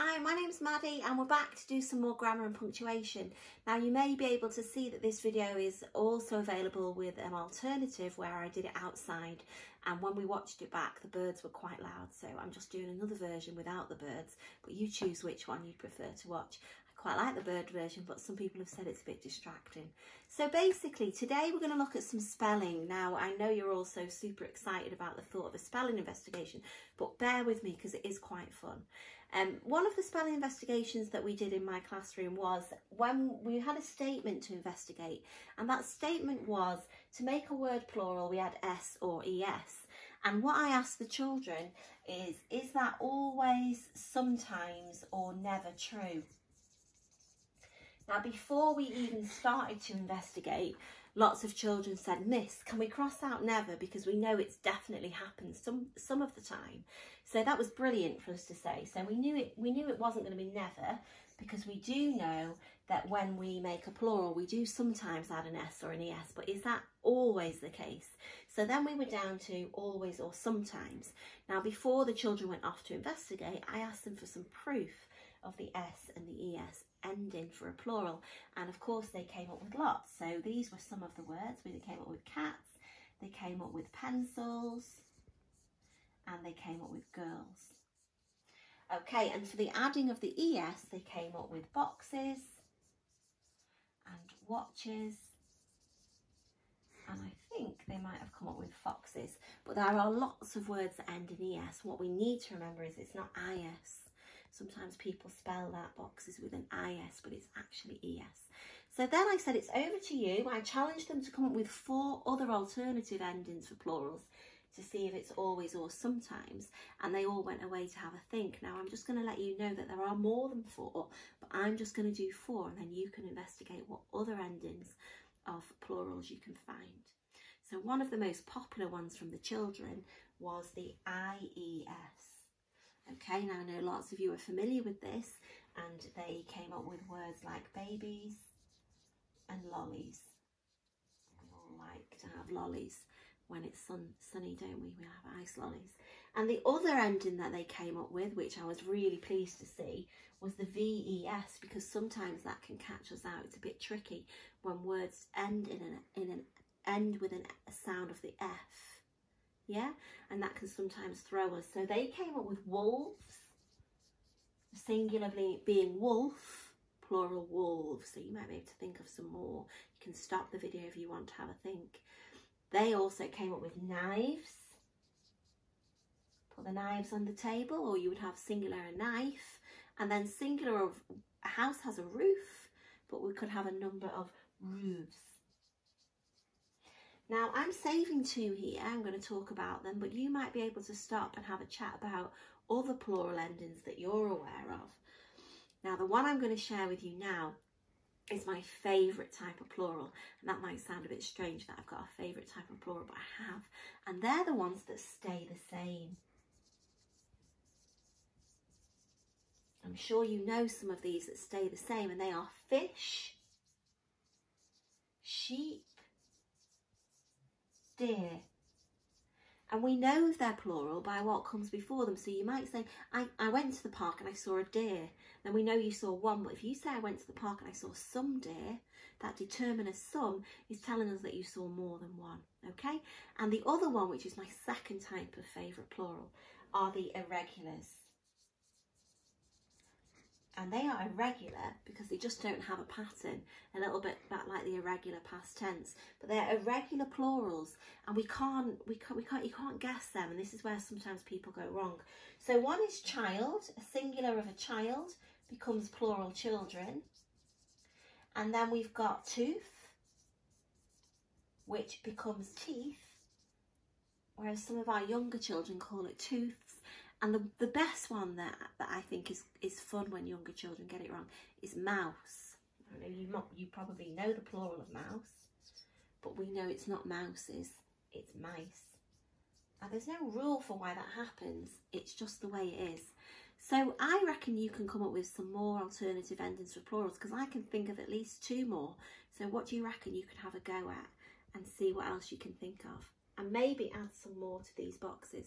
Hi, my name's Maddy and we're back to do some more grammar and punctuation. Now you may be able to see that this video is also available with an alternative where I did it outside and when we watched it back the birds were quite loud so I'm just doing another version without the birds but you choose which one you'd prefer to watch quite like the bird version, but some people have said it's a bit distracting. So basically, today we're going to look at some spelling. Now, I know you're all so super excited about the thought of a spelling investigation, but bear with me because it is quite fun. Um, one of the spelling investigations that we did in my classroom was when we had a statement to investigate, and that statement was to make a word plural, we had S or ES. And what I asked the children is, is that always, sometimes, or never true? Now, before we even started to investigate, lots of children said, Miss, can we cross out never? Because we know it's definitely happened some, some of the time. So that was brilliant for us to say. So we knew it, we knew it wasn't going to be never because we do know that when we make a plural, we do sometimes add an S or an ES, but is that always the case? So then we were down to always or sometimes. Now, before the children went off to investigate, I asked them for some proof of the S and the ES ending for a plural. And of course they came up with lots. So these were some of the words. They came up with cats, they came up with pencils, and they came up with girls. Okay, and for the adding of the ES, they came up with boxes and watches. And I think they might have come up with foxes. But there are lots of words that end in ES. What we need to remember is it's not IS. Sometimes people spell that boxes with an IS, but it's actually ES. So then I said, it's over to you. I challenged them to come up with four other alternative endings for plurals to see if it's always or sometimes. And they all went away to have a think. Now, I'm just going to let you know that there are more than four, but I'm just going to do four and then you can investigate what other endings of plurals you can find. So one of the most popular ones from the children was the IES. Okay, now I know lots of you are familiar with this and they came up with words like babies and lollies. We all like to have lollies when it's sun, sunny, don't we? We have ice lollies. And the other ending that they came up with, which I was really pleased to see, was the VES because sometimes that can catch us out. It's a bit tricky when words end in an, in an end with an, a sound of the F yeah and that can sometimes throw us so they came up with wolves singularly being wolf plural wolves so you might be able to think of some more you can stop the video if you want to have a think they also came up with knives. Put the knives on the table or you would have singular a knife and then singular of a house has a roof but we could have a number of roofs. Now I'm saving two here, I'm going to talk about them, but you might be able to stop and have a chat about other plural endings that you're aware of. Now the one I'm going to share with you now is my favourite type of plural. And that might sound a bit strange that I've got a favourite type of plural, but I have. And they're the ones that stay the same. I'm sure you know some of these that stay the same and they are fish, sheep, deer. And we know if they're plural by what comes before them. So you might say, I, I went to the park and I saw a deer. Then we know you saw one. But if you say I went to the park and I saw some deer, that determiner some is telling us that you saw more than one. Okay? And the other one, which is my second type of favourite plural, are the irregulars and they are irregular because they just don't have a pattern. A little bit like the irregular past tense. But they're irregular plurals. And we can't we can't we can't you can't guess them. And this is where sometimes people go wrong. So one is child. A singular of a child becomes plural children. And then we've got tooth which becomes teeth whereas some of our younger children call it tooths and the, the best one that, that I think is, is fun when younger children get it wrong is mouse. I know you, you probably know the plural of mouse, but we know it's not mouses, it's mice. Now there's no rule for why that happens, it's just the way it is. So I reckon you can come up with some more alternative endings for plurals because I can think of at least two more. So what do you reckon you could have a go at and see what else you can think of? And maybe add some more to these boxes.